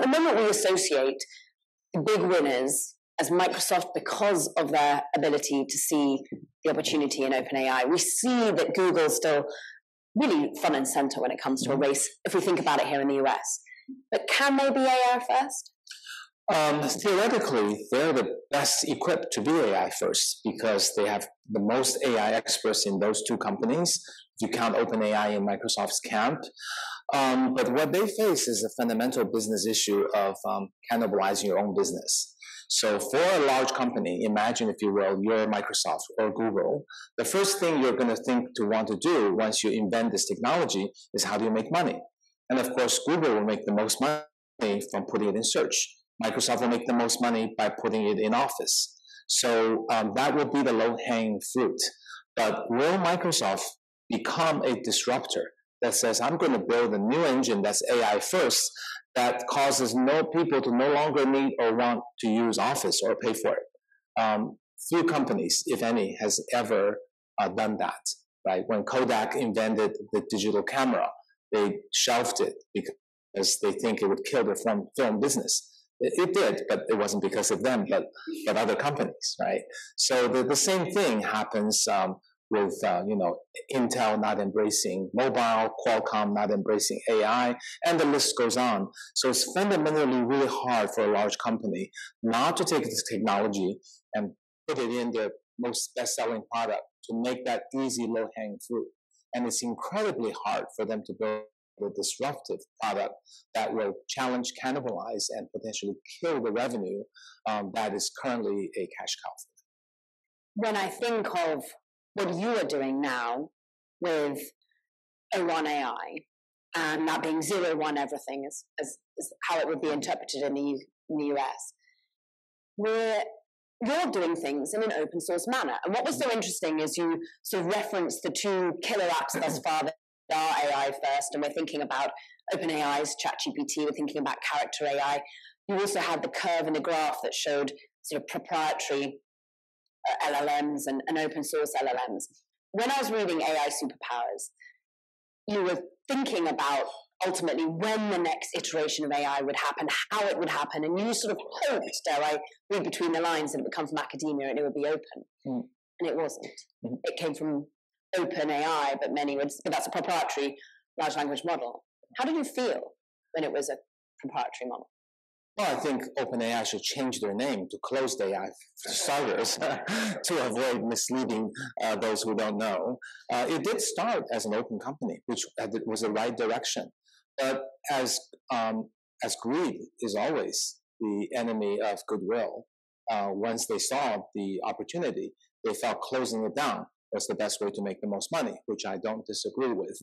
at the moment we associate the big winners as Microsoft because of their ability to see the opportunity in OpenAI. We see that Google's still really front and center when it comes to a race, if we think about it here in the US. But can they be AI first? Um, theoretically, they're the best equipped to be AI first because they have the most AI experts in those two companies. You count OpenAI in Microsoft's camp. Um, but what they face is a fundamental business issue of um, cannibalizing your own business. So for a large company, imagine if you will, you're Microsoft or Google, the first thing you're going to think to want to do once you invent this technology is how do you make money? And of course, Google will make the most money from putting it in search. Microsoft will make the most money by putting it in Office. So um, that will be the low-hanging fruit. But will Microsoft become a disruptor that says, I'm going to build a new engine that's AI first that causes no people to no longer need or want to use Office or pay for it? Um, few companies, if any, has ever uh, done that. Right? When Kodak invented the digital camera, they shelved it because they think it would kill their film, film business. It, it, did, but it wasn't because of them, but but other companies, right? So the, the same thing happens um, with uh, you know Intel not embracing mobile, Qualcomm not embracing AI, and the list goes on. So it's fundamentally really hard for a large company not to take this technology and put it in their most best-selling product to make that easy low-hanging fruit. And it's incredibly hard for them to build a disruptive product that will challenge, cannibalize, and potentially kill the revenue um, that is currently a cash cow. When I think of what you are doing now with O1 AI, and that being zero one everything is, is, is how it would be interpreted in the, in the US, we're you're doing things in an open source manner. And what was so interesting is you sort of referenced the two killer apps thus far that are AI first, and we're thinking about OpenAI's ChatGPT, we're thinking about Character AI. You also had the curve and the graph that showed sort of proprietary uh, LLMs and, and open source LLMs. When I was reading AI Superpowers, you were thinking about ultimately when the next iteration of AI would happen, how it would happen, and you sort of hoped, dare I read between the lines, that it would come from academia and it would be open. Mm. And it wasn't. Mm. It came from OpenAI, but many would, but that's a proprietary large language model. How did you feel when it was a proprietary model? Well, I think OpenAI should change their name to Closed AI starters to avoid misleading uh, those who don't know. Uh, it did start as an open company, which was the right direction. But as um, as greed is always the enemy of goodwill, uh, once they saw the opportunity, they felt closing it down was the best way to make the most money, which I don't disagree with.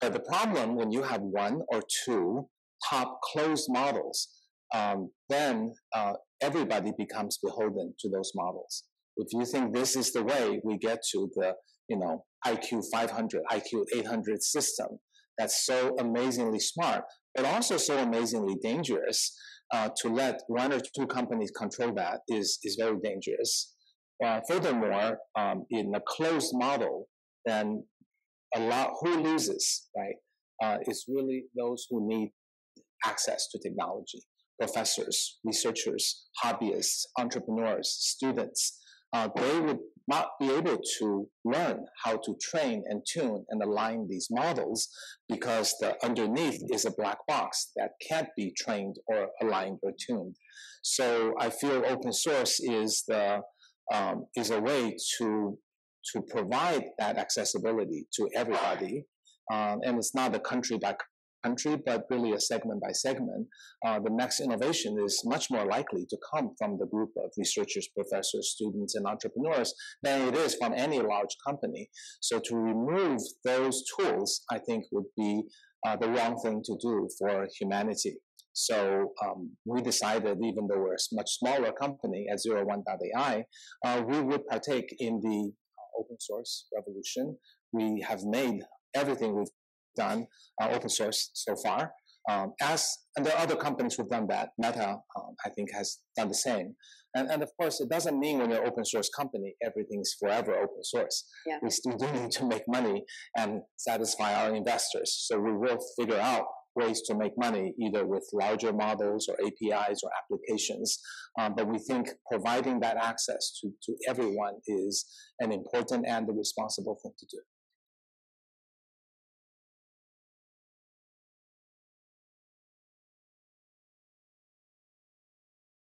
But the problem when you have one or two top closed models, um, then uh, everybody becomes beholden to those models. If you think this is the way we get to the, you know, IQ 500, IQ 800 system, that's so amazingly smart, but also so amazingly dangerous. Uh, to let one or two companies control that is is very dangerous. Uh, furthermore, um, in a closed model, then a lot who loses, right? Uh, is really those who need access to technology professors, researchers, hobbyists, entrepreneurs, students, uh, they would not be able to learn how to train and tune and align these models because the underneath is a black box that can't be trained or aligned or tuned. So I feel open source is the um, is a way to to provide that accessibility to everybody. Um, and it's not a country by country, but really a segment by segment, uh, the next innovation is much more likely to come from the group of researchers, professors, students, and entrepreneurs than it is from any large company. So to remove those tools, I think would be uh, the wrong thing to do for humanity. So um, we decided, even though we're a much smaller company at 01.ai, uh, we would partake in the open source revolution. We have made everything we've done uh, open source so far. Um, as and there are other companies who've done that. Meta, um, I think, has done the same. And, and of course, it doesn't mean when you're an open source company, everything's forever open source. Yeah. We still do need to make money and satisfy our investors. So we will figure out ways to make money, either with larger models or APIs or applications. Um, but we think providing that access to, to everyone is an important and a responsible thing to do.